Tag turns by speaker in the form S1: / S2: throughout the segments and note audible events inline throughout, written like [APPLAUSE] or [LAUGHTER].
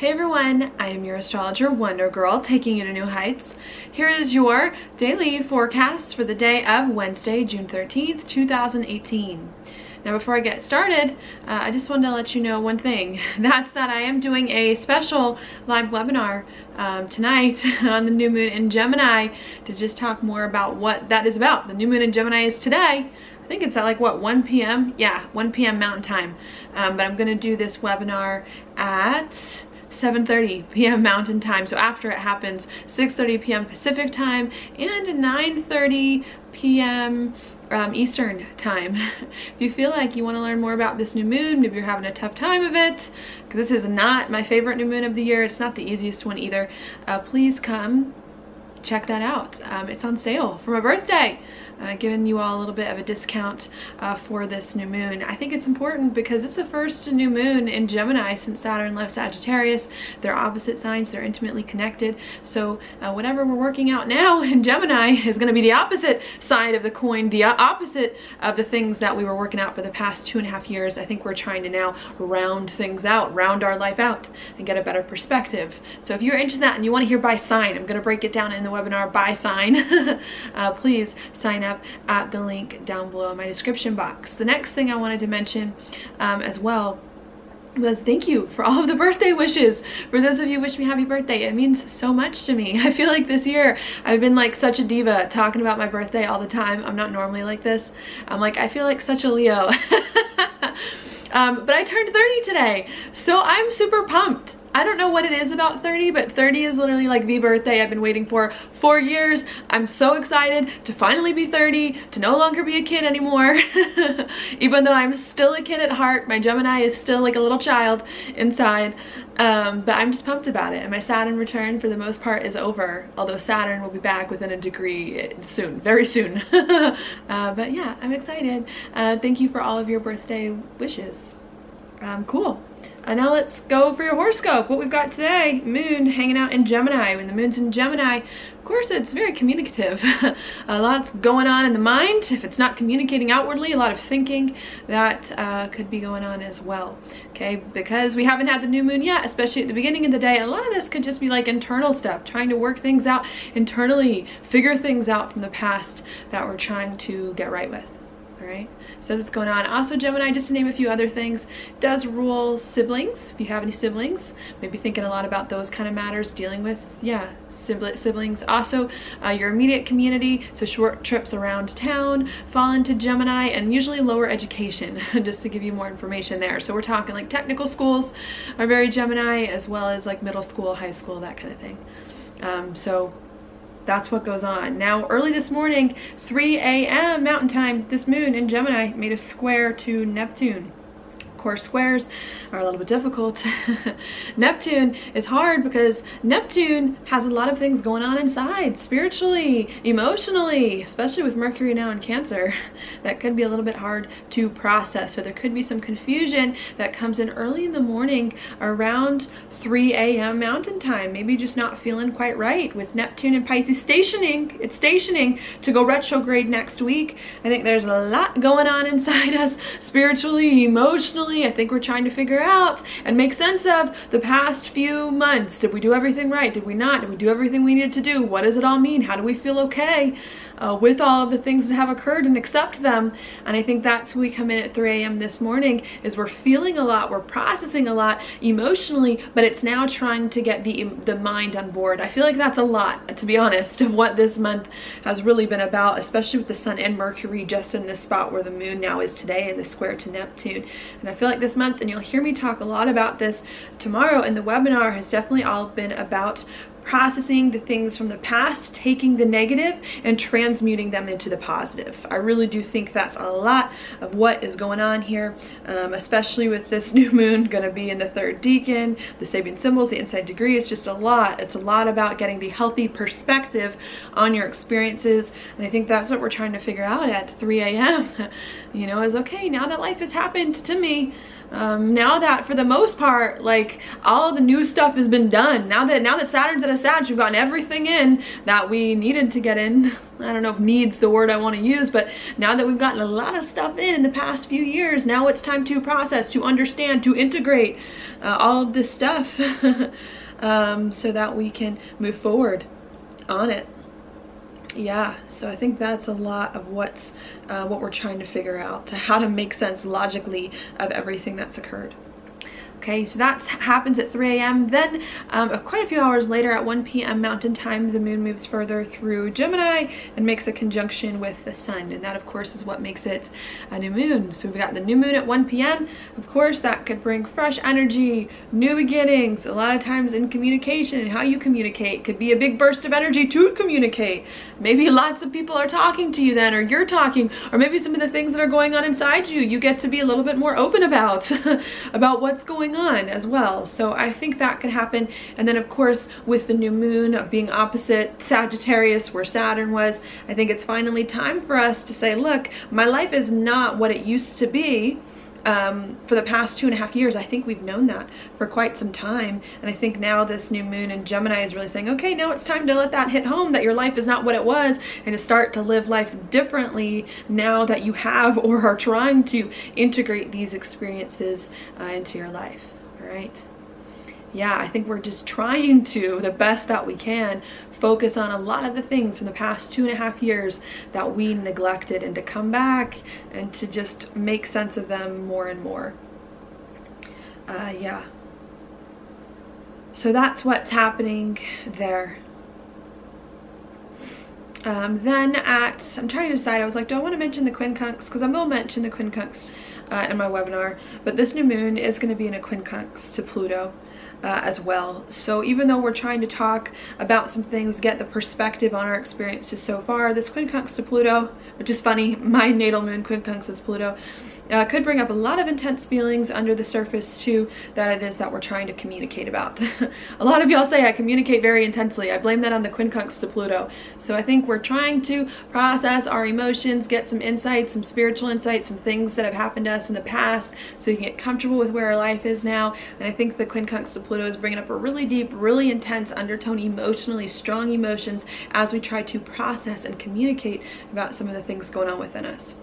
S1: Hey everyone, I am your astrologer Wonder Girl taking you to new heights. Here is your daily forecast for the day of Wednesday, June 13th, 2018. Now before I get started, uh, I just wanted to let you know one thing. [LAUGHS] That's that I am doing a special live webinar um, tonight [LAUGHS] on the new moon in Gemini to just talk more about what that is about. The new moon in Gemini is today, I think it's at like what 1 p.m. yeah 1 p.m. mountain time um, but I'm gonna do this webinar at 7.30 p.m. mountain time so after it happens 6.30 p.m. Pacific time and 9.30 p.m. Um, Eastern time. [LAUGHS] if you feel like you want to learn more about this new moon, maybe you're having a tough time of it, because this is not my favorite new moon of the year, it's not the easiest one either, uh, please come check that out. Um, it's on sale for my birthday uh, giving you all a little bit of a discount uh, for this new moon. I think it's important because it's the first new moon in Gemini since Saturn left Sagittarius. They're opposite signs, they're intimately connected. So uh, whatever we're working out now [LAUGHS] in Gemini is going to be the opposite side of the coin, the opposite of the things that we were working out for the past two and a half years. I think we're trying to now round things out, round our life out and get a better perspective. So if you're interested in that and you want to hear by sign, I'm going to break it down in the webinar by sign. [LAUGHS] uh, please sign up up at the link down below in my description box. The next thing I wanted to mention um, as well was thank you for all of the birthday wishes. For those of you wish me happy birthday, it means so much to me. [LAUGHS] I feel like this year I've been like such a diva talking about my birthday all the time. I'm not normally like this. I'm like, I feel like such a Leo. [LAUGHS] um, but I turned 30 today, so I'm super pumped. I don't know what it is about 30, but 30 is literally like the birthday I've been waiting for four years. I'm so excited to finally be 30, to no longer be a kid anymore. [LAUGHS] Even though I'm still a kid at heart, my Gemini is still like a little child inside. Um, but I'm just pumped about it. And my Saturn return for the most part is over, although Saturn will be back within a degree soon, very soon. [LAUGHS] uh, but yeah, I'm excited. Uh, thank you for all of your birthday wishes. Um, cool. And now let's go for your horoscope. What we've got today, moon hanging out in Gemini. When the moon's in Gemini, of course it's very communicative. [LAUGHS] a lot's going on in the mind. If it's not communicating outwardly, a lot of thinking that uh, could be going on as well. Okay, because we haven't had the new moon yet, especially at the beginning of the day, a lot of this could just be like internal stuff, trying to work things out internally, figure things out from the past that we're trying to get right with all right? So that's going on. Also, Gemini, just to name a few other things, does rule siblings. If you have any siblings, maybe thinking a lot about those kind of matters, dealing with, yeah, siblings. Also, uh, your immediate community, so short trips around town fall into Gemini, and usually lower education, [LAUGHS] just to give you more information there. So we're talking like technical schools are very Gemini, as well as like middle school, high school, that kind of thing. Um, so that's what goes on. Now, early this morning, 3 a.m. Mountain Time, this moon in Gemini made a square to Neptune course squares are a little bit difficult. [LAUGHS] Neptune is hard because Neptune has a lot of things going on inside, spiritually, emotionally, especially with Mercury now in Cancer. [LAUGHS] That could be a little bit hard to process. So there could be some confusion that comes in early in the morning around 3 a.m. mountain time. Maybe just not feeling quite right with Neptune and Pisces stationing. It's stationing to go retrograde next week. I think there's a lot going on inside [LAUGHS] us spiritually, emotionally, I think we're trying to figure out and make sense of the past few months. Did we do everything right? Did we not? Did we do everything we needed to do? What does it all mean? How do we feel okay uh, with all of the things that have occurred and accept them? And I think that's we come in at 3 a.m. this morning is we're feeling a lot, we're processing a lot emotionally, but it's now trying to get the, the mind on board. I feel like that's a lot, to be honest, of what this month has really been about, especially with the sun and Mercury just in this spot where the moon now is today in the square to Neptune. And I feel like this month, and you'll hear me talk a lot about this tomorrow in the webinar, has definitely all been about processing the things from the past, taking the negative and transmuting them into the positive. I really do think that's a lot of what is going on here, um, especially with this [LAUGHS] new moon going to be in the third decan, the Sabian symbols, the inside degree. It's just a lot. It's a lot about getting the healthy perspective on your experiences. And I think that's what we're trying to figure out at 3 a.m. [LAUGHS] you know, is okay, now that life has happened to me, um, now that for the most part, like all the new stuff has been done. Now that now that Saturn's at a Sag, we've gotten everything in that we needed to get in. I don't know if needs the word I want to use, but now that we've gotten a lot of stuff in in the past few years, now it's time to process, to understand, to integrate uh, all of this stuff [LAUGHS] um, so that we can move forward on it yeah so i think that's a lot of what's uh, what we're trying to figure out to how to make sense logically of everything that's occurred Okay, so that happens at 3 a.m. Then um, quite a few hours later at 1 p.m. Mountain Time, the moon moves further through Gemini and makes a conjunction with the sun. And that, of course, is what makes it a new moon. So we've got the new moon at 1 p.m. Of course, that could bring fresh energy, new beginnings. A lot of times in communication and how you communicate could be a big burst of energy to communicate. Maybe lots of people are talking to you then, or you're talking, or maybe some of the things that are going on inside you, you get to be a little bit more open about, [LAUGHS] about what's going on as well. So I think that could happen. And then of course, with the new moon being opposite Sagittarius where Saturn was, I think it's finally time for us to say, look, my life is not what it used to be um, for the past two and a half years. I think we've known that for quite some time. And I think now this new moon in Gemini is really saying, okay, now it's time to let that hit home that your life is not what it was and to start to live life differently now that you have or are trying to integrate these experiences uh, into your life. All right. Yeah, I think we're just trying to, the best that we can, focus on a lot of the things from the past two and a half years that we neglected and to come back and to just make sense of them more and more. Uh, yeah. So that's what's happening there. Um, then at, I'm trying to decide, I was like, do I want to mention the quincunx? Because I will mention the quincunx uh, in my webinar, but this new moon is going to be in a quincunx to Pluto uh, as well. So even though we're trying to talk about some things, get the perspective on our experiences so far, this quincunx to Pluto, which is funny, [LAUGHS] my natal moon quincunx is Pluto, uh, could bring up a lot of intense feelings under the surface too that it is that we're trying to communicate about. [LAUGHS] a lot of y'all say I communicate very intensely. I blame that on the quincunx to Pluto. So I think we're trying to process our emotions, get some insights, some spiritual insights, some things that have happened to us in the past so we can get comfortable with where our life is now. And I think the quincunx to Pluto is bringing up a really deep, really intense undertone emotionally, strong emotions as we try to process and communicate about some of the things going on within us.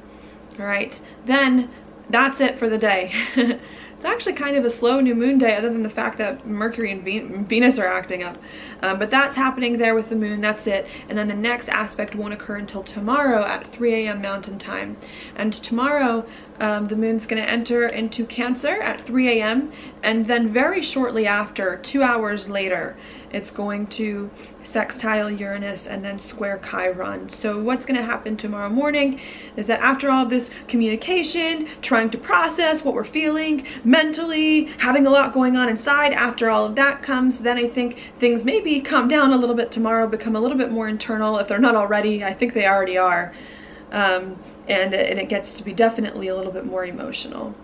S1: All right, then that's it for the day. [LAUGHS] it's actually kind of a slow new moon day other than the fact that Mercury and Venus are acting up. Um, but that's happening there with the moon, that's it. And then the next aspect won't occur until tomorrow at 3 a.m. mountain time. And tomorrow um, the moon's going to enter into Cancer at 3 a.m. and then very shortly after, two hours later, it's going to sextile Uranus and then square Chiron. So what's going to happen tomorrow morning is that after all this communication, trying to process what we're feeling mentally, having a lot going on inside, after all of that comes, then I think things maybe calm down a little bit tomorrow, become a little bit more internal if they're not already. I think they already are um, and, and it gets to be definitely a little bit more emotional.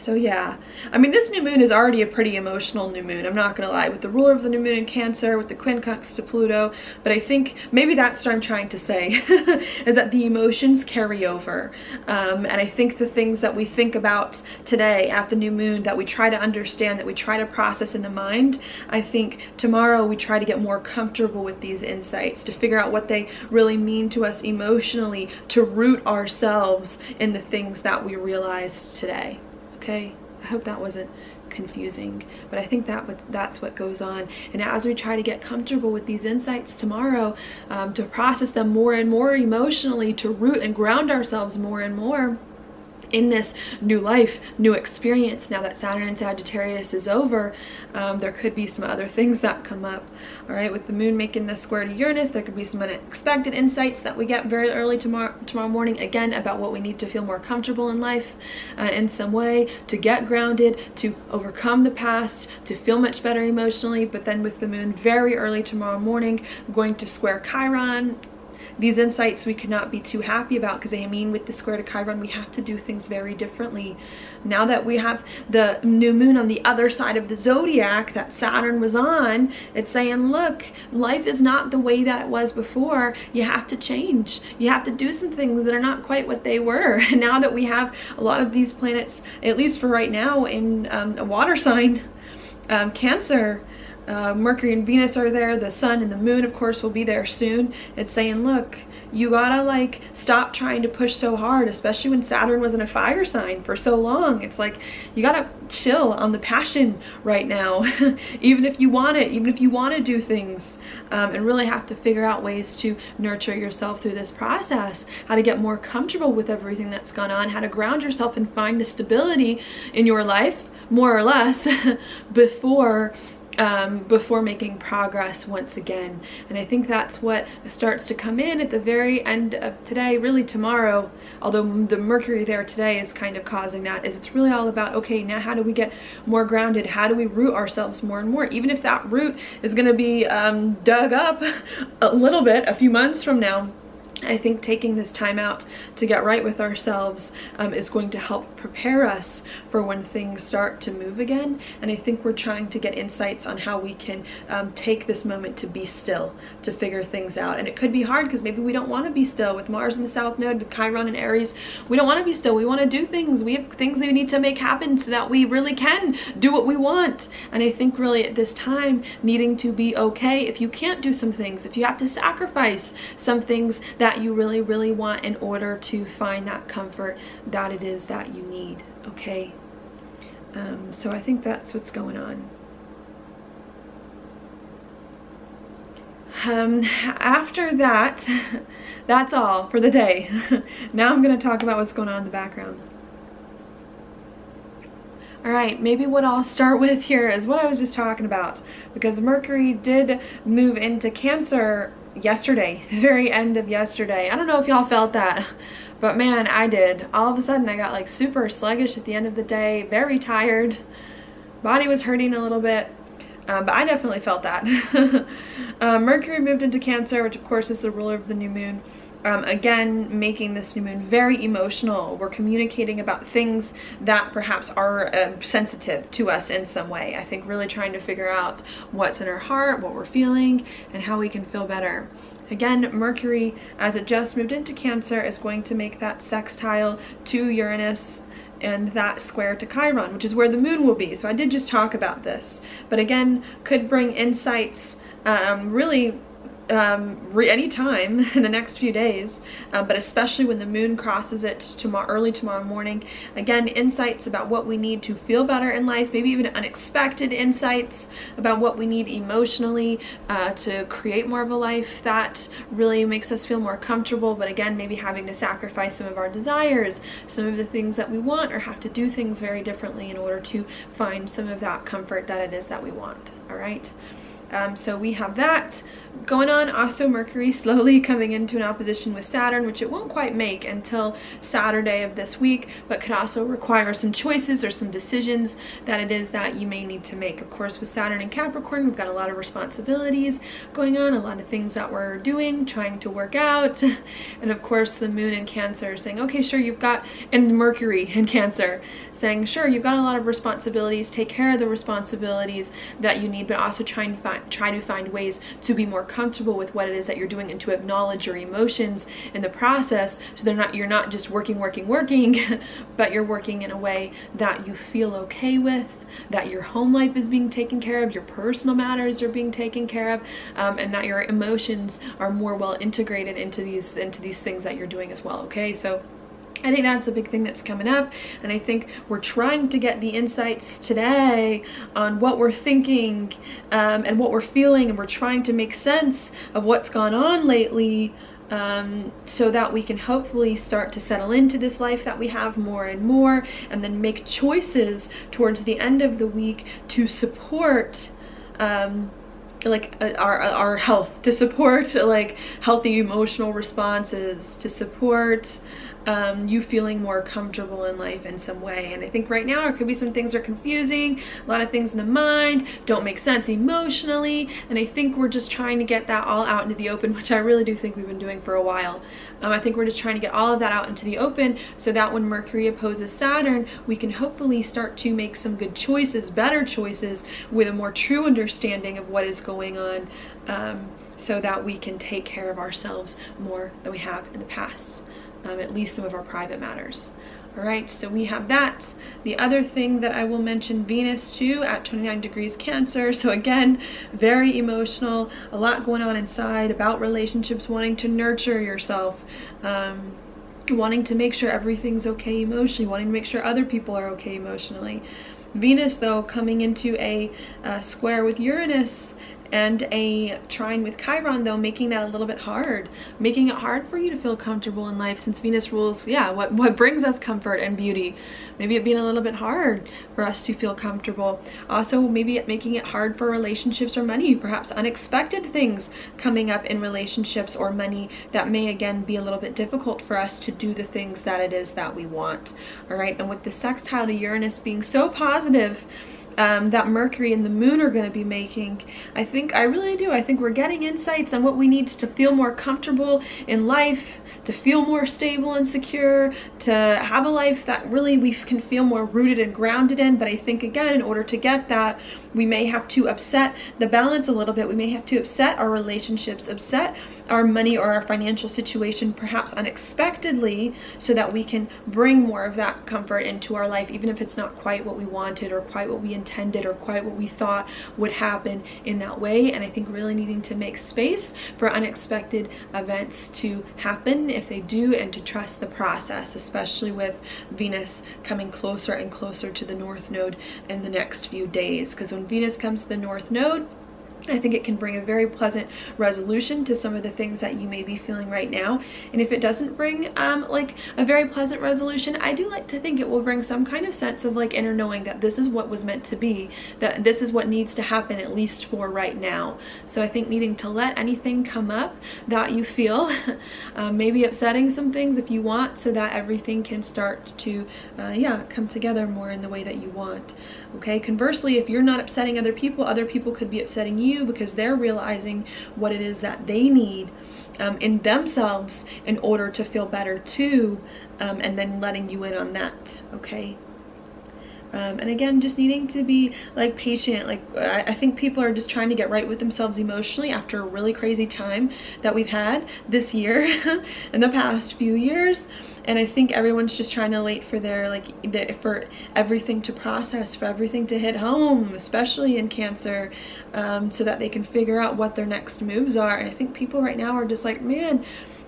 S1: So yeah, I mean, this new moon is already a pretty emotional new moon. I'm not gonna lie, with the ruler of the new moon in Cancer, with the quincunx to Pluto, but I think maybe that's what I'm trying to say, [LAUGHS] is that the emotions carry over. Um, and I think the things that we think about today at the new moon, that we try to understand, that we try to process in the mind, I think tomorrow we try to get more comfortable with these insights, to figure out what they really mean to us emotionally, to root ourselves in the things that we realize today okay? I hope that wasn't confusing, but I think that that's what goes on. And as we try to get comfortable with these insights tomorrow, um, to process them more and more emotionally, to root and ground ourselves more and more, in this new life, new experience, now that Saturn and Sagittarius is over, um, there could be some other things that come up. All right, with the moon making the square to Uranus, there could be some unexpected insights that we get very early tomorrow, tomorrow morning, again, about what we need to feel more comfortable in life uh, in some way, to get grounded, to overcome the past, to feel much better emotionally, but then with the moon very early tomorrow morning, going to square Chiron, these insights we could not be too happy about because I mean with the square to Chiron we have to do things very differently. Now that we have the new moon on the other side of the zodiac that Saturn was on, it's saying look, life is not the way that it was before. You have to change. You have to do some things that are not quite what they were. And [LAUGHS] now that we have a lot of these planets, at least for right now, in um, a water sign, um, Cancer, uh, Mercury and Venus are there, the sun and the moon of course will be there soon. It's saying look, you gotta like stop trying to push so hard, especially when Saturn was in a fire sign for so long. It's like you gotta chill on the passion right now, [LAUGHS] even if you want it, even if you wanna do things um, and really have to figure out ways to nurture yourself through this process, how to get more comfortable with everything that's gone on, how to ground yourself and find the stability in your life more or less [LAUGHS] before um, before making progress once again. And I think that's what starts to come in at the very end of today, really tomorrow, although the Mercury there today is kind of causing that, is it's really all about, okay, now how do we get more grounded? How do we root ourselves more and more? Even if that root is gonna be um, dug up [LAUGHS] a little bit a few months from now, I think taking this time out to get right with ourselves um, is going to help prepare us for when things start to move again. And I think we're trying to get insights on how we can um, take this moment to be still, to figure things out. And it could be hard because maybe we don't want to be still with Mars in the South Node, with Chiron and Aries. We don't want to be still. We want to do things. We have things we need to make happen so that we really can do what we want. And I think really at this time, needing to be okay if you can't do some things, if you have to sacrifice some things that that you really, really want in order to find that comfort that it is that you need, okay? Um, so I think that's what's going on. Um, after that, [LAUGHS] that's all for the day. [LAUGHS] now I'm going to talk about what's going on in the background. All right, maybe what I'll start with here is what I was just talking about because Mercury did move into Cancer yesterday, the [LAUGHS] very end of yesterday. I don't know if y'all felt that, but man, I did. All of a sudden, I got like super sluggish at the end of the day, very tired. Body was hurting a little bit, um, but I definitely felt that. uh, [LAUGHS] Mercury moved into Cancer, which of course is the ruler of the new moon um, again making this new moon very emotional we're communicating about things that perhaps are uh, sensitive to us in some way i think really trying to figure out what's in our heart what we're feeling and how we can feel better Again, Mercury, as it just moved into Cancer, is going to make that sextile to Uranus and that square to Chiron, which is where the moon will be. So I did just talk about this. But again, could bring insights um, really um, any time [LAUGHS] in the next few days, uh, but especially when the moon crosses it tomorrow, early tomorrow morning. Again, insights about what we need to feel better in life, maybe even unexpected insights about what we need emotionally uh, to create more of a life that really makes us feel more comfortable, but again, maybe having to sacrifice some of our desires, some of the things that we want, or have to do things very differently in order to find some of that comfort that it is that we want, all right? Um, so we have that going on. Also Mercury slowly coming into an opposition with Saturn, which it won't quite make until Saturday of this week, but could also require some choices or some decisions that it is that you may need to make. Of course, with Saturn and Capricorn, we've got a lot of responsibilities going on, a lot of things that we're doing, trying to work out. [LAUGHS] And of course, the moon in Cancer saying, okay, sure, you've got, and Mercury in Cancer saying, sure, you've got a lot of responsibilities, take care of the responsibilities that you need, but also trying to find, try to find ways to be more comfortable with what it is that you're doing and to acknowledge your emotions in the process so they're not, you're not just working, working, working, [LAUGHS] but you're working in a way that you feel okay with, that your home life is being taken care of, your personal matters are being taken care of, um, and that your emotions are more well integrated into these into these things that you're doing as well. Okay, so I think that's a big thing that's coming up and I think we're trying to get the insights today on what we're thinking um, and what we're feeling and we're trying to make sense of what's gone on lately um, so that we can hopefully start to settle into this life that we have more and more and then make choices towards the end of the week to support um, like uh, our our health to support like healthy emotional responses to support um, you feeling more comfortable in life in some way. And I think right now it could be some things are confusing, a lot of things in the mind don't make sense emotionally. And I think we're just trying to get that all out into the open, [LAUGHS] which I really do think we've been doing for a while. Um, I think we're just trying to get all of that out into the open so that when Mercury opposes Saturn, we can hopefully start to make some good choices, better choices with a more true understanding of what is going on. Um, so that we can take care of ourselves more than we have in the past um, at least some of our private matters. All right, so we have that. The other thing that I will mention, Venus too at 29 degrees Cancer. So again, very emotional, a lot going on inside about relationships, wanting to nurture yourself, um, wanting to make sure everything's okay emotionally, wanting to make sure other people are okay emotionally. Venus though coming into a uh, square with Uranus and a trine with Chiron though making that a little bit hard making it hard for you to feel comfortable in life since Venus rules yeah what what brings us comfort and beauty. Maybe it being a little bit hard for us to feel comfortable. Also maybe it making it hard for relationships or money perhaps unexpected things coming up in relationships or money that may again be a little bit difficult for us to do the things that it is that we want. All right and with the sextile to Uranus being so positive um, that Mercury and the moon are going to be making. I think, I really do. I think we're getting insights on what we need to feel more comfortable in life, to feel more stable and secure, to have a life that really we can feel more rooted and grounded in. But I think, again, in order to get that, we may have to upset the balance a little bit. We may have to upset our relationships, upset our money or our financial situation perhaps unexpectedly so that we can bring more of that comfort into our life even if it's not quite what we wanted or quite what we intended or quite what we thought would happen in that way. And I think really needing to make space for unexpected events to happen if they do and to trust the process especially with Venus coming closer and closer to the North Node in the next few days. Because when Venus comes to the North Node I think it can bring a very pleasant resolution to some of the things that you may be feeling right now. And if it doesn't bring um, like a very pleasant resolution, I do like to think it will bring some kind of sense of like inner knowing that this is what was meant to be, that this is what needs to happen at least for right now. So I think needing to let anything come up that you feel, [LAUGHS] um, maybe upsetting some things if you want so that everything can start to, uh, yeah, come together more in the way that you want. Okay, conversely, if you're not upsetting other people, other people could be upsetting you because they're realizing what it is that they need um, in themselves in order to feel better too um, and then letting you in on that okay um, and again just needing to be like patient like I, I, think people are just trying to get right with themselves emotionally after a really crazy time that we've had this year [LAUGHS] in the past few years. And I think everyone's just trying to wait for their like for everything to process for everything to hit home especially in cancer um, so that they can figure out what their next moves are. And I think people right now are just like man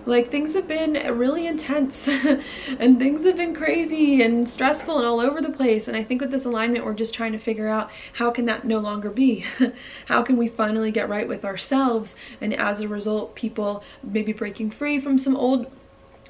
S1: like things have been really intense [LAUGHS] and things have been crazy and stressful and all over the place and I think with this alignment we're just trying to figure out how can that no longer be [LAUGHS] how can we finally get right with ourselves and as a result people maybe breaking free from some old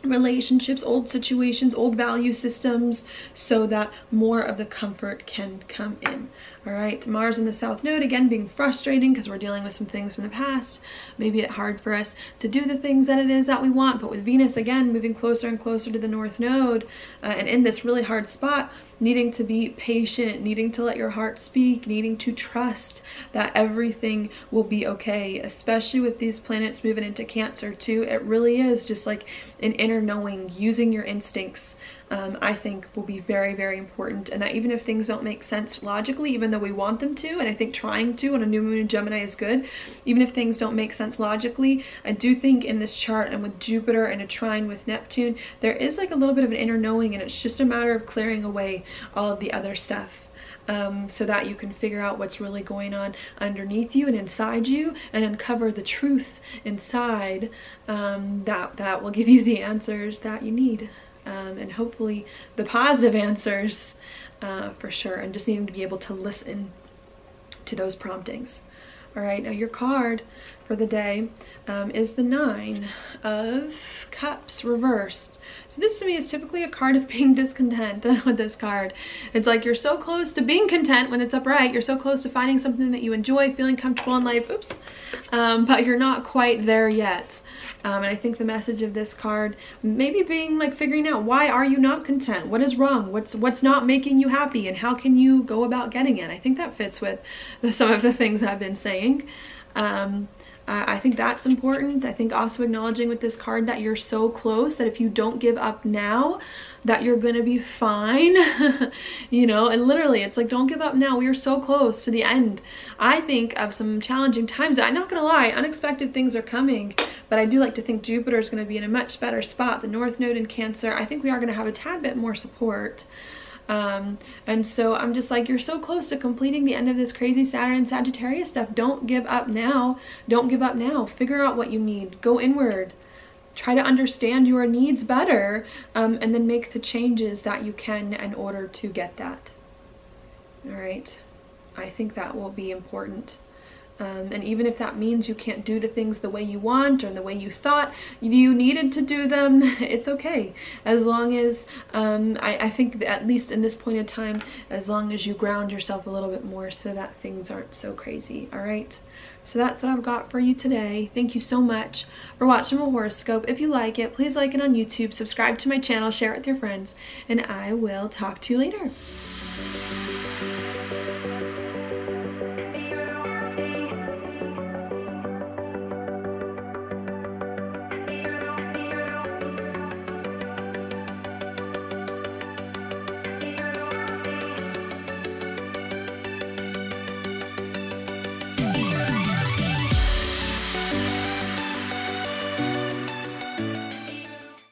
S1: relationships, old situations, old value systems so that more of the comfort can come in. All right, Mars in the South Node, again, being frustrating because we're dealing with some things from the past. Maybe it's hard for us to do the things that it is that we want, but with Venus, again, moving closer and closer to the North Node uh, and in this really hard spot, needing to be patient, needing to let your heart speak, needing to trust that everything will be okay, especially with these planets moving into Cancer too. It really is just like an inner knowing, using your instincts, um, I think will be very, very important. And that even if things don't make sense logically, even though we want them to, and I think trying to on a new moon in Gemini is good, even if things don't make sense logically, I do think in this chart and with Jupiter and a trine with Neptune, there is like a little bit of an inner knowing and it's just a matter of clearing away all of the other stuff. Um, so that you can figure out what's really going on underneath you and inside you and uncover the truth inside um, that, that will give you the answers that you need um, and hopefully the positive answers uh, for sure and just needing to be able to listen to those promptings. All right, now your card for the day um, is the Nine of Cups reversed. So this to me is typically a card of being [LAUGHS] discontent with this card. It's like you're so close to being content when it's upright. You're so close to finding something that you enjoy, feeling comfortable in life. Oops. Um, but you're not quite there yet. Um, and I think the message of this card, maybe being like figuring out why are you not content? What is wrong? What's what's not making you happy? And how can you go about getting it? I think that fits with the, [LAUGHS] some of the things I've been saying. Um, uh, I think that's important. I think also acknowledging with this card that you're so close that if you don't give up now, that you're gonna be fine. [LAUGHS] you know, and literally it's like, don't give up now. We are so close to the end. I think of some challenging times. I'm not gonna lie, unexpected things are coming, but I do like to think Jupiter is gonna be in a much better spot. The North Node in Cancer, I think we are gonna have a tad bit more support. Um, and so I'm just like, you're so close to completing the end of this crazy Saturn Sagittarius stuff. Don't give up now. Don't give up now. Figure out what you need. Go inward. Try to understand your needs better um, and then make the changes that you can in order to get that. All right. I think that will be important. Um, and even if that means you can't do the things the way you want or the way you thought you needed to do them, [LAUGHS] it's okay. As long as, um, I, I think at least in this point in time, as long as you ground yourself a little bit more so that things aren't so crazy, all right? So that's what I've got for you today. Thank you so much for watching my horoscope. If you like it, please like it on YouTube, subscribe to my channel, share it with your friends, and I will talk to you later.